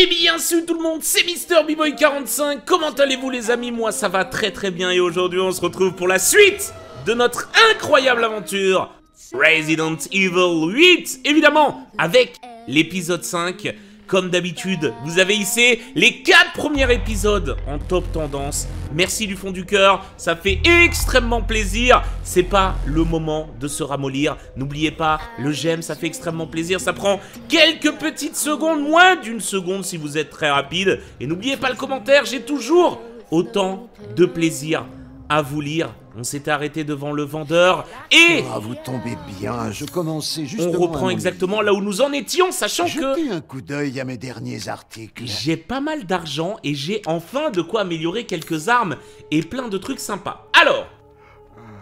Eh bien salut tout le monde, c'est Mister boy 45 comment allez-vous les amis? Moi ça va très très bien. Et aujourd'hui on se retrouve pour la suite de notre incroyable aventure Resident Evil 8 Évidemment, avec l'épisode 5 comme d'habitude, vous avez ici les 4 premiers épisodes en top tendance. Merci du fond du cœur, ça fait extrêmement plaisir. C'est pas le moment de se ramollir. N'oubliez pas, le j'aime, ça fait extrêmement plaisir. Ça prend quelques petites secondes, moins d'une seconde si vous êtes très rapide. Et n'oubliez pas le commentaire, j'ai toujours autant de plaisir à vous lire. On s'était arrêté devant le vendeur et... Ah, vous tombez bien, je commençais justement On reprend exactement là où nous en étions, sachant que... Jetez un coup d'œil à mes derniers articles. J'ai pas mal d'argent et j'ai enfin de quoi améliorer quelques armes et plein de trucs sympas. Alors,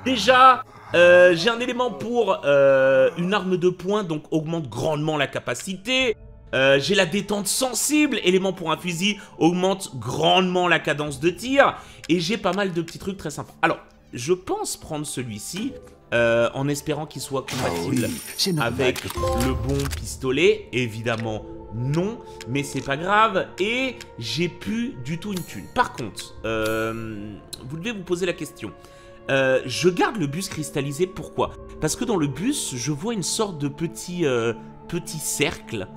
déjà, euh, j'ai un élément pour euh, une arme de poing, donc augmente grandement la capacité. Euh, j'ai la détente sensible, élément pour un fusil, augmente grandement la cadence de tir. Et j'ai pas mal de petits trucs très sympas. Alors, je pense prendre celui-ci, euh, en espérant qu'il soit compatible Ah avec le bon pistolet. Évidemment, non, mais c'est pas grave. Et j'ai plus du tout une thune. Par contre, euh, vous devez vous poser la question. Euh, je garde le bus cristallisé, pourquoi? Parce que dans le bus, je vois une sorte de petit, petit cercle.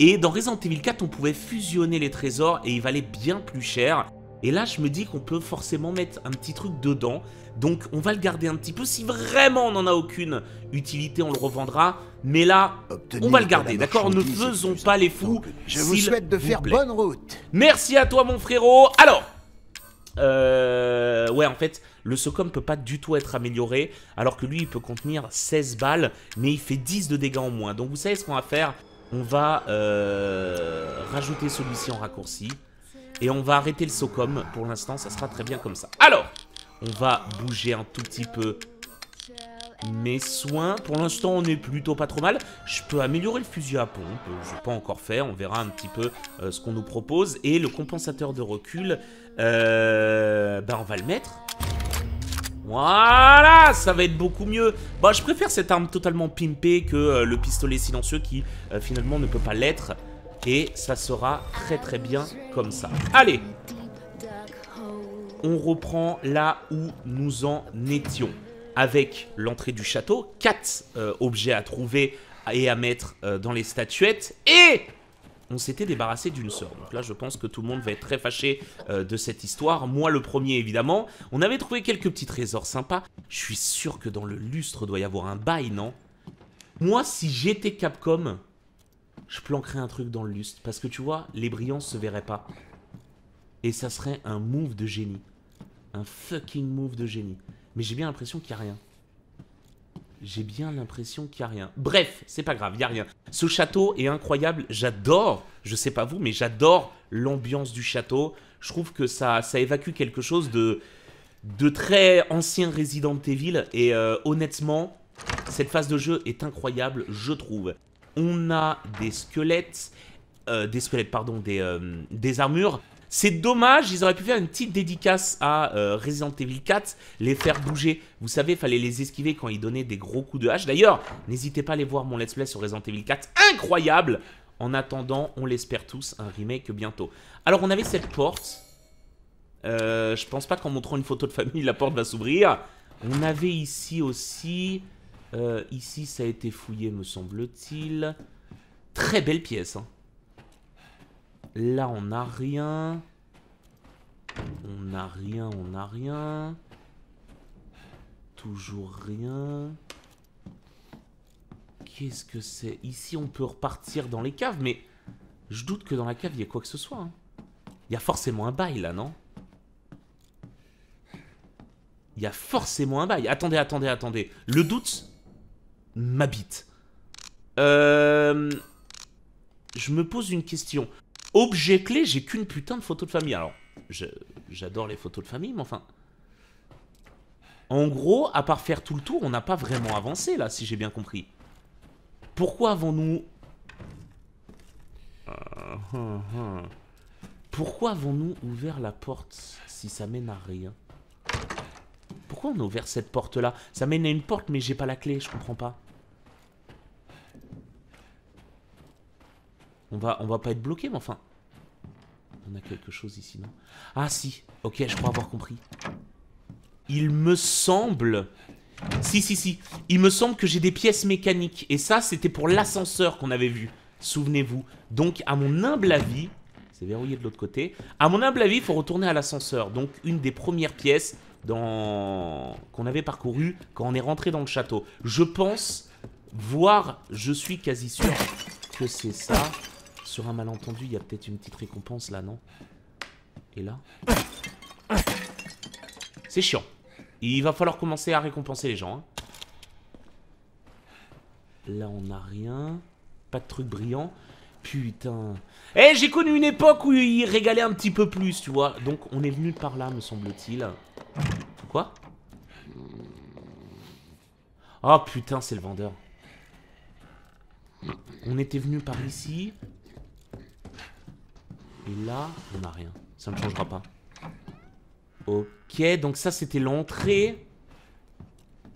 Et dans Resident Evil 4, on pouvait fusionner les trésors et il valait bien plus cher. Et là, je me dis qu'on peut forcément mettre un petit truc dedans. Donc, on va le garder un petit peu. Si vraiment on n'en a aucune utilité, on le revendra. Mais là, Obtenir on va le de garder, d'accord Ne faisons pas les fous. Je vous souhaite de faire bonne route. Merci à toi, mon frérot. Alors, euh, ouais, en fait, le Socom peut pas du tout être amélioré, alors que lui, il peut contenir 16 balles, mais il fait 10 de dégâts en moins. Donc, vous savez ce qu'on va faire? On va euh, rajouter celui-ci en raccourci, et on va arrêter le Socom. Pour l'instant, ça sera très bien comme ça. Alors, on va bouger un tout petit peu mes soins. Pour l'instant, on est plutôt pas trop mal. Je peux améliorer le fusil à pompe. Je n'ai pas encore fait. On verra un petit peu euh, ce qu'on nous propose. Et le compensateur de recul, euh, ben on va le mettre. Voilà, ça va être beaucoup mieux. Bon, je préfère cette arme totalement pimpée que euh, le pistolet silencieux qui euh, finalement ne peut pas l'être. Et ça sera très très bien comme ça. Allez, on reprend là où nous en étions. Avec l'entrée du château, 4 objets à trouver et à mettre euh, dans les statuettes. Et on s'était débarrassé d'une sœur. Donc là, je pense que tout le monde va être très fâché euh, de cette histoire. Moi, le premier, évidemment. On avait trouvé quelques petits trésors sympas. Je suis sûr que dans le lustre doit y avoir un bail, non? Moi, si j'étais Capcom, je planquerais un truc dans le lustre. Parce que tu vois, les brillants se verraient pas. Et ça serait un move de génie. Un fucking move de génie. Mais j'ai bien l'impression qu'il n'y a rien. J'ai bien l'impression qu'il n'y a rien. Bref, c'est pas grave, il n'y a rien. Ce château est incroyable, j'adore, je sais pas vous, mais j'adore l'ambiance du château. Je trouve que ça, ça évacue quelque chose de, de très ancien Resident Evil. Et euh, honnêtement, cette phase de jeu est incroyable, je trouve. On a des squelettes, euh, des squelettes, pardon, des, euh, des armures. C'est dommage, ils auraient pu faire une petite dédicace à euh, Resident Evil 4, les faire bouger. Vous savez, fallait les esquiver quand ils donnaient des gros coups de hache. D'ailleurs, n'hésitez pas à aller voir mon let's play sur Resident Evil 4, incroyable En attendant, on l'espère tous, un remake bientôt. Alors, on avait cette porte. Je pense pas qu'en montrant une photo de famille, la porte va s'ouvrir. On avait ici aussi... euh, ici, ça a été fouillé, me semble-t-il. Très belle pièce, hein. Là, on n'a rien. On n'a rien, on n'a rien. Toujours rien. Qu'est-ce que c'est? Ici, on peut repartir dans les caves, mais je doute que dans la cave, il y ait quoi que ce soit. hein. Il y a forcément un bail, là, non? Il y a forcément un bail. Attendez, attendez, attendez. Le doute m'habite. Euh... Je me pose une question. Objet clé, j'ai qu'une putain de photo de famille. Alors, j'adore les photos de famille, mais enfin... En gros, à part faire tout le tour, on n'a pas vraiment avancé, là, si j'ai bien compris. Pourquoi avons-nous... Ah, ah, ah. Pourquoi avons-nous ouvert la porte si ça mène à rien? Pourquoi on a ouvert cette porte-là? Ça mène à une porte, mais j'ai pas la clé, je comprends pas. On va, on va pas être bloqué, mais enfin... On a quelque chose ici, non? Ah si, ok, je crois avoir compris. Il me semble... Si, si, si. Il me semble que j'ai des pièces mécaniques. Et ça, c'était pour l'ascenseur qu'on avait vu. Souvenez-vous. Donc, à mon humble avis... C'est verrouillé de l'autre côté. À mon humble avis, il faut retourner à l'ascenseur. Donc, une des premières pièces dans... qu'on avait parcouru quand on est rentré dans le château. Je pense, voire je suis quasi sûr que c'est ça. Sur un malentendu, il y a peut-être une petite récompense là, non? Et là? C'est chiant. Il va falloir commencer à récompenser les gens. Hein. Là, on n'a rien. Pas de truc brillant. Putain. Eh, j'ai connu une époque où il régalait un petit peu plus, tu vois. Donc, on est venu par là, me semble-t-il. Quoi Oh, putain, c'est le vendeur. On était venu par ici. Et là, on n'a rien. Ça ne changera pas. Ok, donc ça c'était l'entrée.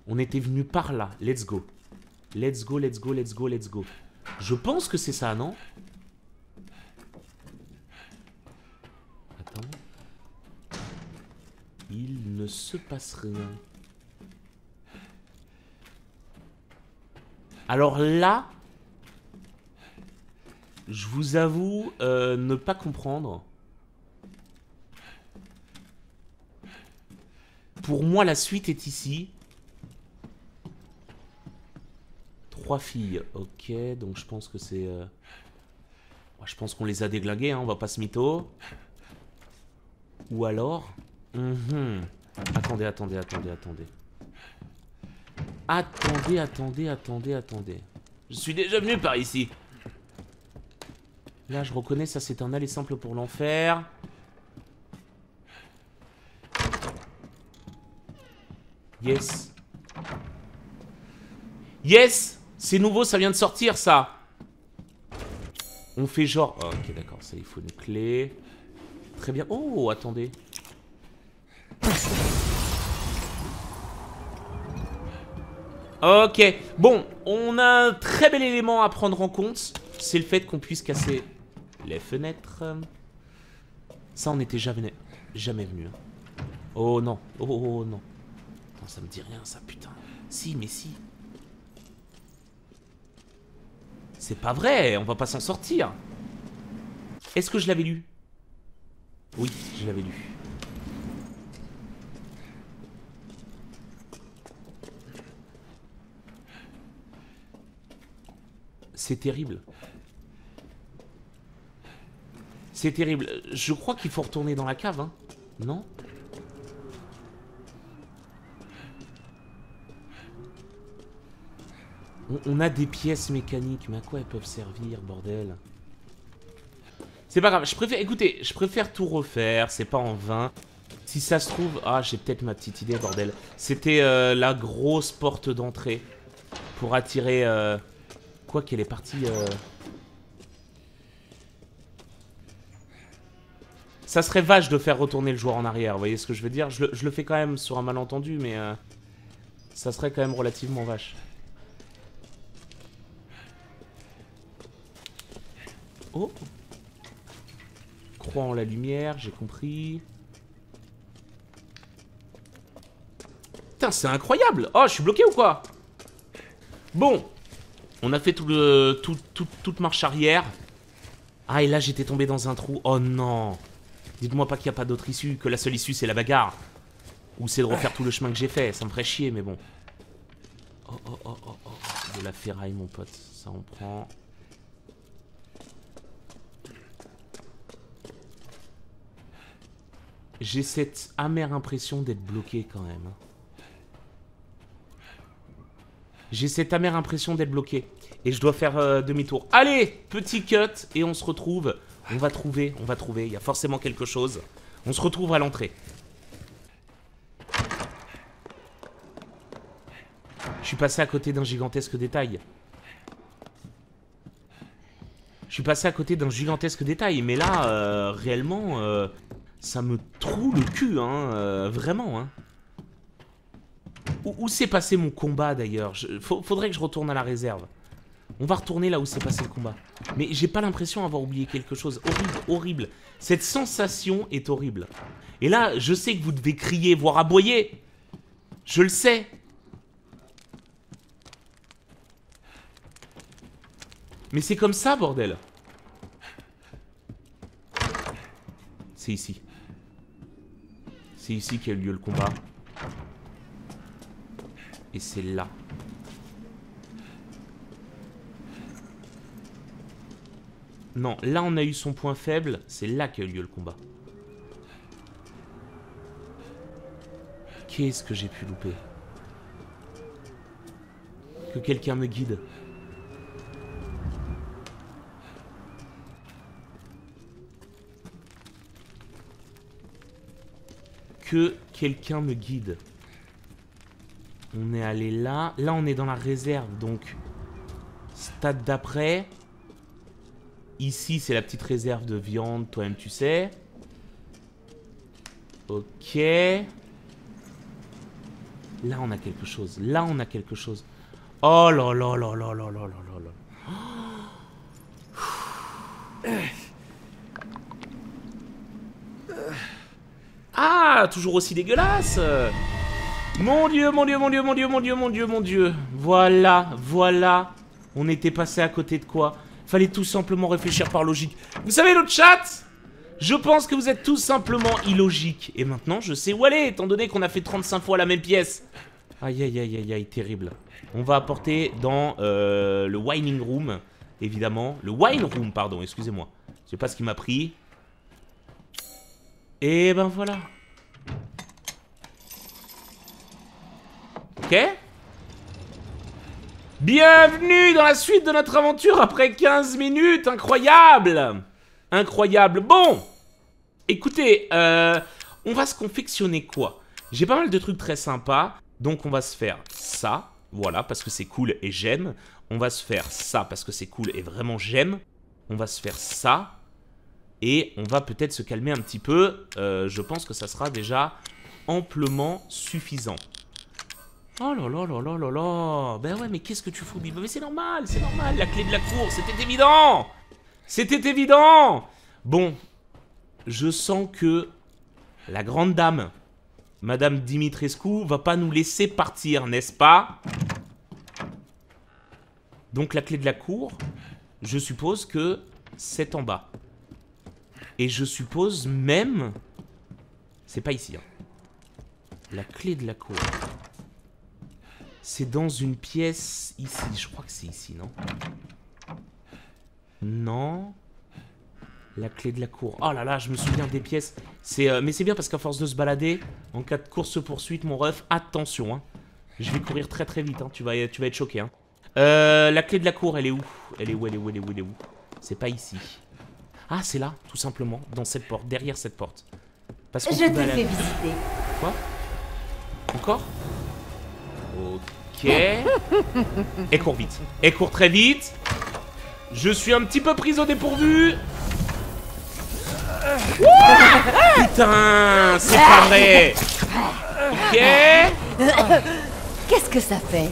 On était venu par là. Let's go. Let's go, let's go, let's go, let's go. Je pense que c'est ça, non Attends. Il ne se passe rien. Alors là, je vous avoue euh, ne pas comprendre. Pour moi, la suite est ici. Trois filles. Ok, donc je pense que c'est... Euh, je pense qu'on les a déglinguées, hein, on va pas se mytho. Ou alors... Mhm. Attendez, attendez, attendez, attendez. Attendez, attendez, attendez, attendez. Je suis déjà venu par ici. Là, je reconnais, ça c'est un aller simple pour l'enfer. Yes. Yes C'est nouveau, ça vient de sortir, ça On fait genre... Oh, ok, d'accord, ça, il faut une clé. Très bien. Oh, attendez. Ok. Bon, on a un très bel élément à prendre en compte. C'est le fait qu'on puisse casser les fenêtres. Ça, on n'était jamais, jamais venu. Hein. Oh non, oh, oh, oh non. Non, ça me dit rien, ça, putain. Si, mais si. C'est pas vrai, on va pas s'en sortir. Est-ce que je l'avais lu? Oui, je l'avais lu. C'est terrible. C'est terrible. Je crois qu'il faut retourner dans la cave, hein Non? On, a des pièces mécaniques, mais à quoi elles peuvent servir, bordel? C'est pas grave, je préfère... Écoutez, je préfère tout refaire, c'est pas en vain. Si ça se trouve... Ah, j'ai peut-être ma petite idée, bordel. C'était euh, la grosse porte d'entrée pour attirer... Euh, quoi qu'elle est partie... Euh, Ça serait vache de faire retourner le joueur en arrière, vous voyez ce que je veux dire? Je le, fais quand même sur un malentendu, mais... Euh, ça serait quand même relativement vache. Oh Croix en la lumière, j'ai compris. Putain, c'est incroyable Oh, je suis bloqué ou quoi? Bon. On a fait tout le, toute marche arrière. Ah, et là, j'étais tombé dans un trou. Oh non Dites-moi pas qu'il n'y a pas d'autre issue, que la seule issue c'est la bagarre. Ou c'est de refaire tout le chemin que j'ai fait, ça me ferait chier, mais bon. Oh, oh, oh, oh, oh. De la ferraille, mon pote. Ça, on prend. J'ai cette amère impression d'être bloqué quand même. J'ai cette amère impression d'être bloqué. Et je dois faire euh, demi-tour. Allez, petit cut, et on se retrouve on va trouver, on va trouver. Il y a forcément quelque chose. On se retrouve à l'entrée. Je suis passé à côté d'un gigantesque détail. Je suis passé à côté d'un gigantesque détail. Mais là, euh, réellement, euh, ça me troue le cul, hein. Vraiment, hein. Où, s'est passé mon combat, d'ailleurs Faudrait que je retourne à la réserve. On va retourner là où s'est passé le combat. Mais j'ai pas l'impression d'avoir oublié quelque chose. Horrible, horrible. Cette sensation est horrible. Et là, je sais que vous devez crier, voire aboyer. Je le sais. Mais c'est comme ça, bordel. C'est ici. C'est ici qu'a eu lieu le combat. Et c'est là. Non, là on a eu son point faible, c'est là qu'a eu lieu le combat. Qu'est-ce que j'ai pu louper? Que quelqu'un me guide. Que quelqu'un me guide. On est allé là. Là, on est dans la réserve, donc... Stade d'après. Ici, c'est la petite réserve de viande, toi-même tu sais. Ok. Là, on a quelque chose. Là, on a quelque chose. Oh là là là là là là là là là. Ah, toujours aussi dégueulasse Mon dieu, mon dieu, mon dieu, mon dieu, mon dieu, mon dieu, mon dieu. Voilà, voilà. On était passé à côté de quoi? Fallait tout simplement réfléchir par logique. Vous savez, le chat? Je pense que vous êtes tout simplement illogique. Et maintenant, je sais où aller, étant donné qu'on a fait 35 fois la même pièce. Aïe, aïe, aïe, aïe, aïe, terrible. On va apporter dans euh, le whining room, évidemment. Le wine room, pardon, excusez-moi. Je sais pas ce qui m'a pris. Et ben voilà. Ok Bienvenue dans la suite de notre aventure après 15 minutes Incroyable Incroyable Bon Écoutez, euh, on va se confectionner quoi? J'ai pas mal de trucs très sympas. Donc on va se faire ça, voilà, parce que c'est cool et j'aime. On va se faire ça parce que c'est cool et vraiment j'aime. On va se faire ça. Et on va peut-être se calmer un petit peu. Euh, je pense que ça sera déjà amplement suffisant. Oh là là là là là là Ben ouais, mais qu'est-ce que tu fous, Bibo Mais c'est normal, c'est normal, la clé de la cour, c'était évident C'était évident Bon, je sens que la grande dame, Madame Dimitrescu, va pas nous laisser partir, n'est-ce pas? Donc la clé de la cour, je suppose que c'est en bas. Et je suppose même... C'est pas ici. Hein. La clé de la cour. C'est dans une pièce ici. Je crois que c'est ici, non? Non. La clé de la cour. Oh là là, je me souviens des pièces. C'est, euh, mais c'est bien parce qu'à force de se balader, en cas de course-poursuite, mon ref, attention. Hein. Je vais courir très très vite. Hein. Tu, vas, tu vas être choqué. Hein. Euh, la clé de la cour, elle est où? Elle est où Elle est où Elle est où Elle est où? C'est pas ici. Ah, c'est là, tout simplement, dans cette porte, derrière cette porte. Parce Je t'ai fait visiter. Quoi? Encore? Ok. Et cours vite. Et cours très vite. Je suis un petit peu prise au dépourvu. Putain, c'est pas vrai. Ok. Qu'est-ce que ça fait?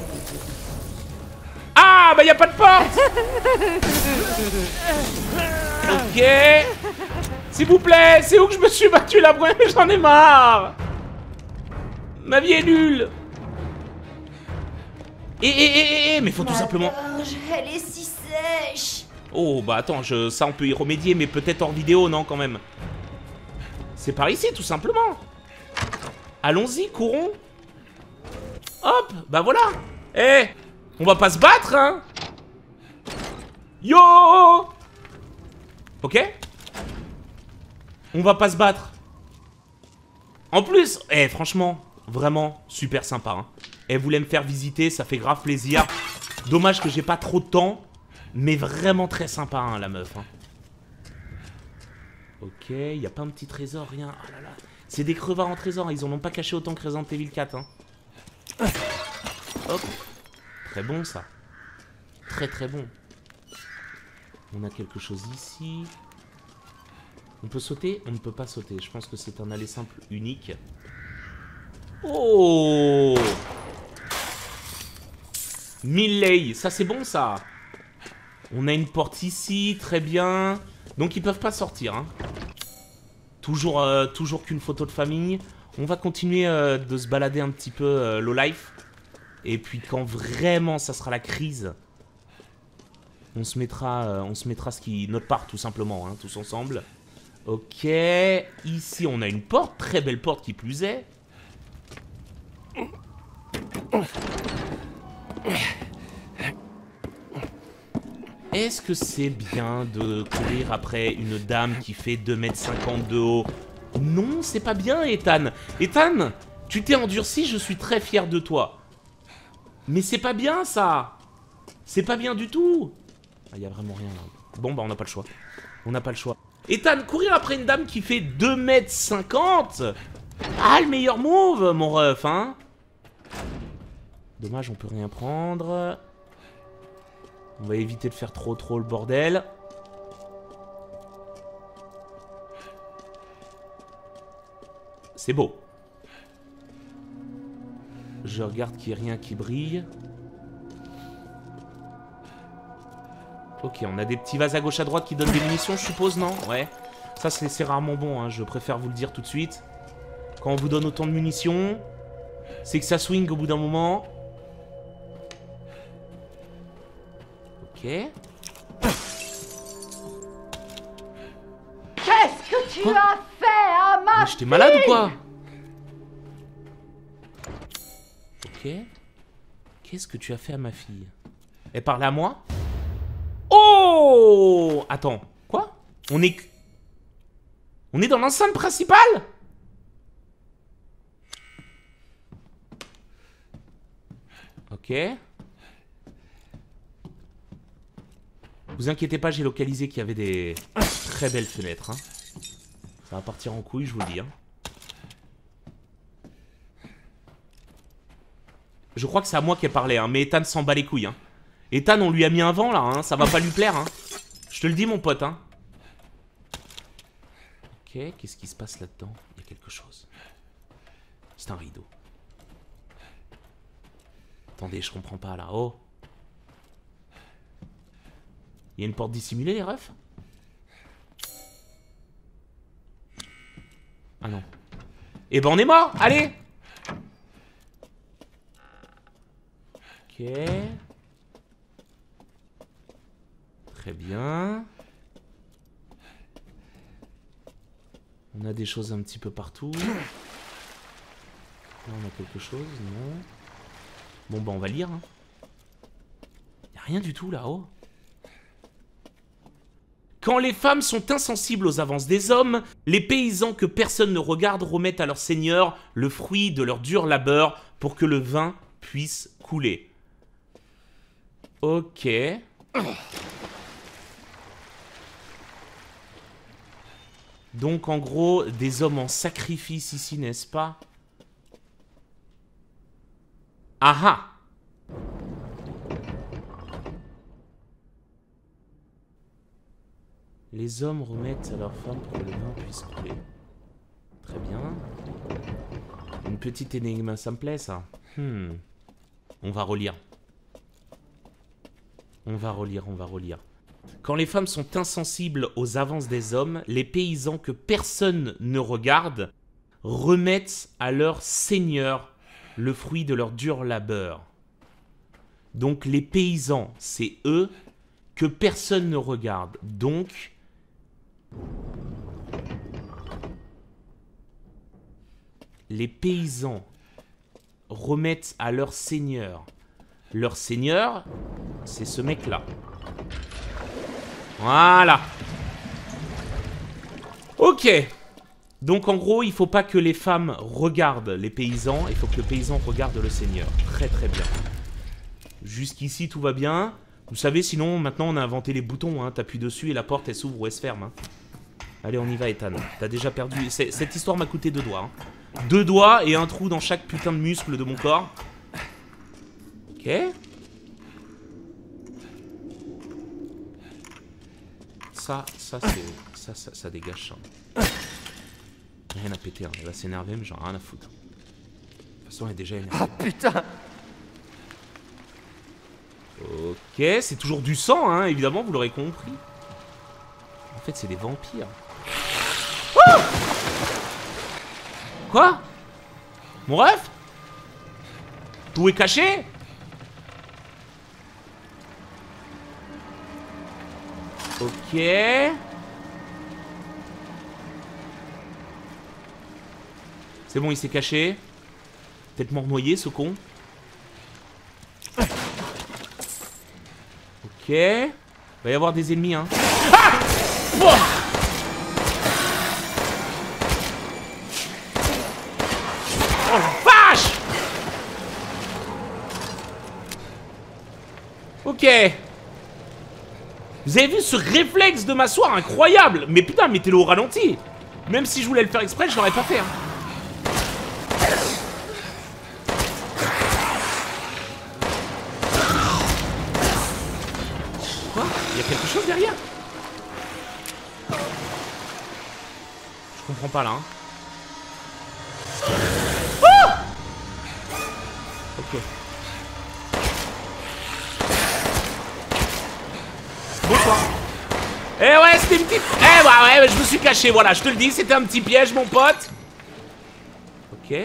Ah, bah y a pas de porte. Ok. S'il vous plaît, c'est où que je me suis battu la première J'en ai marre. Ma vie est nulle. Eh, eh, eh, eh, eh mais faut tout simplement... elle est si sèche. Oh, bah attends, je... ça on peut y remédier, mais peut-être hors vidéo, non, quand même? C'est par ici, tout simplement. Allons-y, courons. Hop, bah voilà. Eh, on va pas se battre, hein. Yo Ok? On va pas se battre. En plus, eh, franchement, vraiment super sympa. Hein. Elle voulait me faire visiter, ça fait grave plaisir. Dommage que j'ai pas trop de temps, mais vraiment très sympa, hein, la meuf. Hein. Ok, il y a pas un petit trésor, rien. Là. C'est des crevards en trésor, ils en ont pas caché autant que Resident Evil 4. Hein. Hop. Très bon, ça. Très très bon. On a quelque chose ici. On peut sauter? On ne peut pas sauter. Je pense que c'est un aller simple unique. Oh Milley, ça c'est bon ça On a une porte ici, très bien. Donc ils peuvent pas sortir. Hein. Toujours, euh, toujours qu'une photo de famille. On va continuer euh, de se balader un petit peu euh, low life. Et puis quand vraiment ça sera la crise, on se mettra, on se mettra ce qui notre part tout simplement, hein, tous ensemble. Ok, ici on a une porte, très belle porte qui plus est. Est-ce que c'est bien de courir après une dame qui fait 2m50 de haut? Non, c'est pas bien, Ethan. Ethan, tu t'es endurci, je suis très fier de toi. Mais c'est pas bien, ça C'est pas bien du tout Il ah, y a vraiment rien, là. Bon, bah, on n'a pas le choix. On n'a pas le choix. Ethan, courir après une dame qui fait 2m50 Ah, le meilleur move, mon ref, hein Dommage, on peut rien prendre. On va éviter de faire trop trop le bordel. C'est beau. Je regarde qu'il n'y ait rien qui brille. Ok, on a des petits vases à gauche à droite qui donnent des munitions, je suppose, non? Ouais. Ça, c'est rarement bon, hein. je préfère vous le dire tout de suite. Quand on vous donne autant de munitions, c'est que ça swing au bout d'un moment. Qu'est-ce que tu as fait à ma Mais j'étais malade ou quoi Ok. Qu'est-ce que tu as fait à ma fille? Elle parle à moi? Oh! Attends, quoi? On est... On est dans l'enceinte principale? Ok. Vous inquiétez pas, j'ai localisé qu'il y avait des très belles fenêtres. Hein. Ça va partir en couille, je vous le dis. Hein. Je crois que c'est à moi qui ai parlé, hein, mais Ethan s'en bat les couilles. Hein. Ethan, on lui a mis un vent là, hein, ça va pas lui plaire. Hein. Je te le dis, mon pote. Ok, qu'est-ce qui se passe là-dedans? Il y a quelque chose. C'est un rideau. Attendez, je comprends pas là. Oh il y a une porte dissimulée, les refs? Ah non. Eh ben on est mort Allez Ok. Très bien. On a des choses un petit peu partout. Là, on a quelque chose, non? Bon, bah on va lire. Hein. Y a rien du tout là-haut. Quand les femmes sont insensibles aux avances des hommes, les paysans que personne ne regarde remettent à leur seigneur le fruit de leur dur labeur pour que le vin puisse couler. Ok. Donc en gros, des hommes en sacrifice ici, n'est-ce pas? Ah ah Les hommes remettent à leurs femmes pour que le vin puisse couler. Très bien. Une petite énigme, ça me plaît ça. On va relire. On va relire, on va relire. Quand les femmes sont insensibles aux avances des hommes, les paysans que personne ne regarde remettent à leur seigneur le fruit de leur dur labeur. Donc les paysans, c'est eux que personne ne regarde. Donc les paysans remettent à leur seigneur. Leur seigneur, c'est ce mec-là. Voilà. Ok. Donc en gros, il faut pas que les femmes regardent les paysans, il faut que le paysan regarde le seigneur. Très très bien. Jusqu'ici, tout va bien. Vous savez, sinon, maintenant, on a inventé les boutons. Hein. T'appuies dessus et la porte, elle s'ouvre ou elle se ferme. Hein. Allez, on y va, Ethan. T'as déjà perdu... Cette histoire m'a coûté deux doigts. Hein. Deux doigts et un trou dans chaque putain de muscle de mon corps. Ok. Ça, ça, c'est... Ça, ça, ça dégage ça. Rien à péter, hein. elle va s'énerver, mais j'en ai rien à foutre. De toute façon, elle est déjà énervée. Ah putain Ok, c'est toujours du sang, hein, évidemment, vous l'aurez compris. En fait, c'est des vampires. Quoi Mon ref Tout est caché Ok. C'est bon, il s'est caché. Peut-être mort noyé, ce con. Ok. Va y avoir des ennemis, hein. Ah Vous avez vu ce réflexe de m'asseoir incroyable Mais putain, mettez-le au ralenti Même si je voulais le faire exprès, je l'aurais pas fait. Hein. Quoi? Il y a quelque chose derrière? Je comprends pas là. Hein. Oh ok. Eh ouais, c'était une petite... Eh bah ouais, je me suis caché, voilà, je te le dis, c'était un petit piège, mon pote. Ok.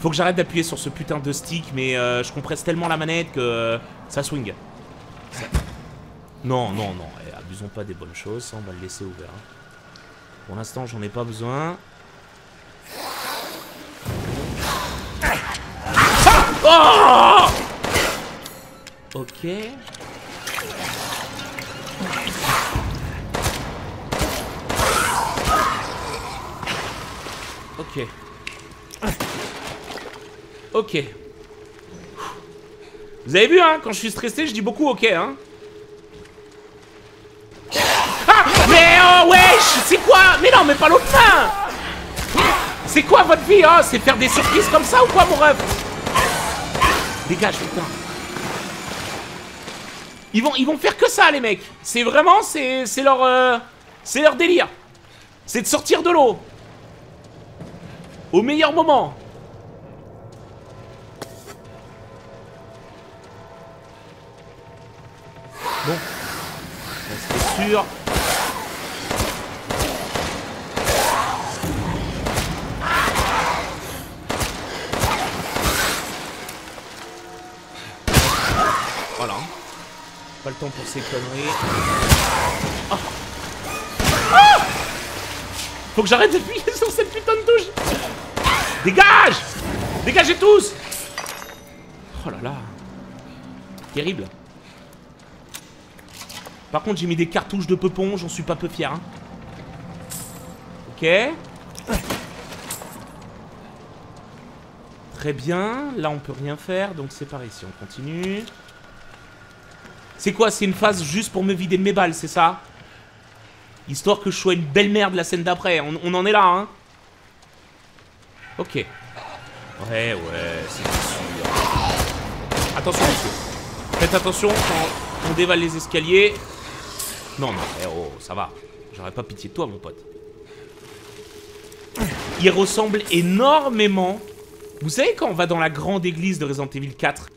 Faut que j'arrête d'appuyer sur ce putain de stick, mais euh, je compresse tellement la manette que euh, ça swing. Non, non, non, eh, abusons pas des bonnes choses, ça on va le laisser ouvert. Hein. Pour l'instant, j'en ai pas besoin. Oh ok. Ok. Ok. Vous avez vu, hein, quand je suis stressé, je dis beaucoup ok, hein. Ah Mais oh, wesh C'est quoi? Mais non, mais pas l'autre main C'est quoi votre vie, hein C'est faire des surprises comme ça ou quoi, mon rêve Dégage, putain. Ils vont, ils vont faire que ça, les mecs. C'est vraiment, c'est leur, euh, c'est leur délire. C'est de sortir de l'eau. Au meilleur moment. Bon. C'est sûr. Voilà. Pas le temps pour ces conneries. Oh. Ah Faut que j'arrête d'appuyer sur cette putain de touche Dégage Dégagez tous Oh là là Terrible. Par contre, j'ai mis des cartouches de peupon, j'en suis pas peu fier. Hein. Ok. Très bien. Là, on peut rien faire, donc c'est par ici. On continue. C'est quoi? C'est une phase juste pour me vider de mes balles, c'est ça? Histoire que je sois une belle merde la scène d'après. On, on, en est là, hein Ok. Ouais, ouais, c'est sûr. Attention, monsieur. Faites attention quand on dévale les escaliers. Non, non, eh oh, ça va. J'aurais pas pitié de toi, mon pote. Il ressemble énormément... Vous savez quand on va dans la grande église de Resident Evil 4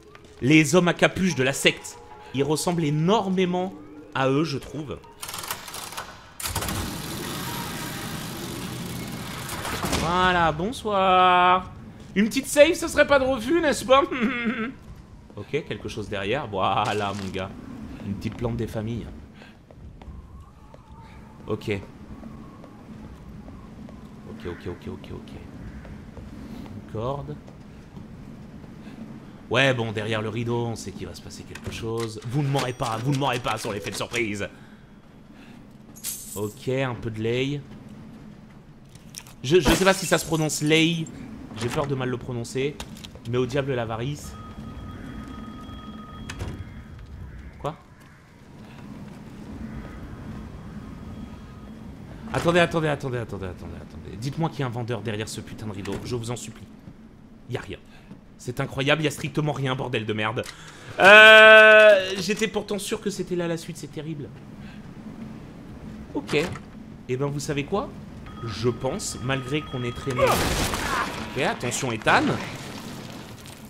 Les hommes à capuche de la secte. Il ressemble énormément à eux, je trouve. Voilà, bonsoir. Une petite save, ce serait pas de refus, n'est-ce pas Ok, quelque chose derrière. Voilà, mon gars. Une petite plante des familles. Ok. Ok, ok, ok, ok, ok. Une corde. Ouais, bon, derrière le rideau, on sait qu'il va se passer quelque chose. Vous ne m'aurez pas, vous ne m'aurez pas sur l'effet de surprise. Ok, un peu de lay. Je, sais pas si ça se prononce lay. J'ai peur de mal le prononcer. Mais au diable l'avarice. Quoi? Attendez, attendez, attendez, attendez, attendez, attendez. Dites-moi qu'il y a un vendeur derrière ce putain de rideau. Je vous en supplie. Y a rien. C'est incroyable, il y a strictement rien, bordel de merde. Euh, J'étais pourtant sûr que c'était là la suite, c'est terrible. Ok. Et eh ben vous savez quoi? Je pense, malgré qu'on ait traîné... Ok, attention Ethan.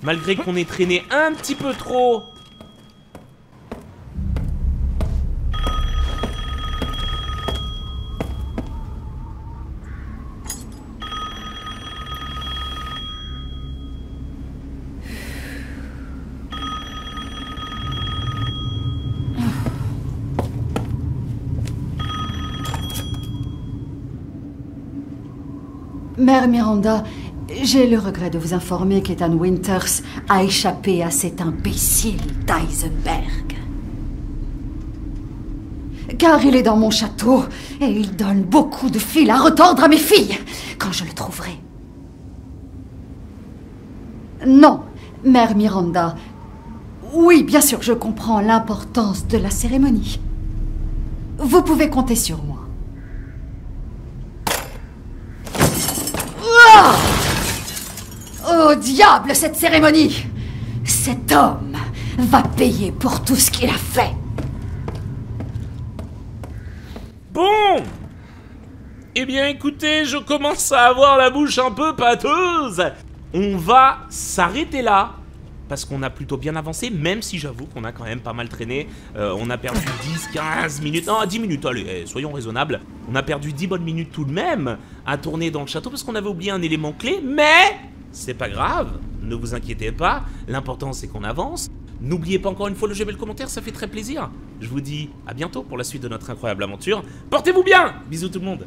Malgré qu'on ait traîné un petit peu trop. Mère Miranda, j'ai le regret de vous informer qu'Ethan Winters a échappé à cet imbécile d'Eisenberg. Car il est dans mon château et il donne beaucoup de fil à retordre à mes filles quand je le trouverai. Non, Mère Miranda. Oui, bien sûr, je comprends l'importance de la cérémonie. Vous pouvez compter sur moi. Diable, cette cérémonie Cet homme va payer pour tout ce qu'il a fait. Bon Eh bien écoutez, je commence à avoir la bouche un peu pâteuse On va s'arrêter là parce qu'on a plutôt bien avancé, même si j'avoue qu'on a quand même pas mal traîné. Euh, on a perdu 10, 15 minutes, non, 10 minutes, allez, eh, soyons raisonnables. On a perdu 10 bonnes minutes tout de même à tourner dans le château parce qu'on avait oublié un élément clé, mais c'est pas grave, ne vous inquiétez pas, l'important c'est qu'on avance. N'oubliez pas encore une fois le j'aime le commentaire, ça fait très plaisir. Je vous dis à bientôt pour la suite de notre incroyable aventure. Portez-vous bien Bisous tout le monde